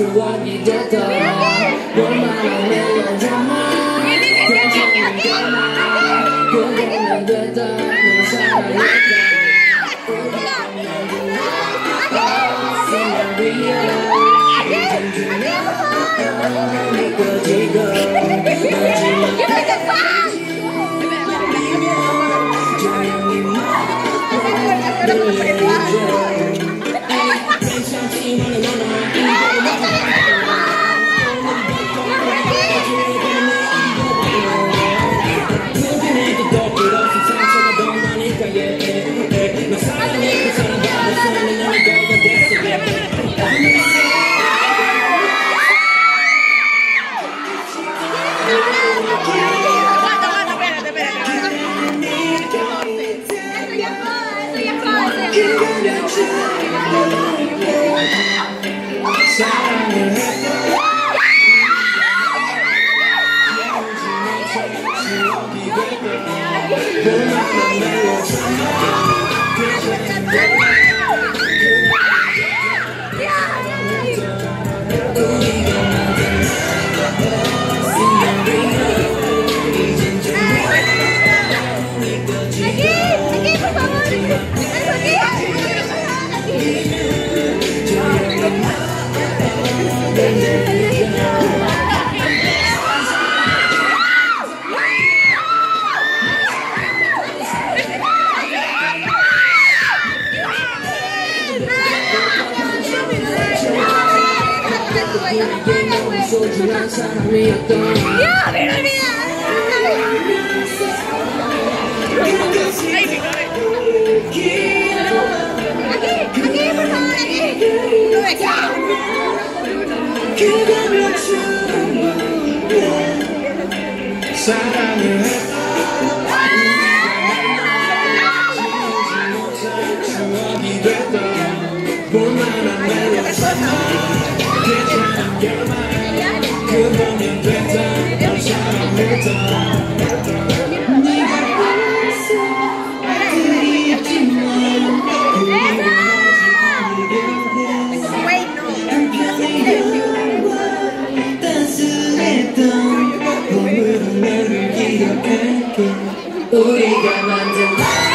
좋아하게 됐다 너만을 내려줘마 괜찮은 거나 그대는 됐다 널 사랑했다 Thank you. mira, mira. 우리가 만든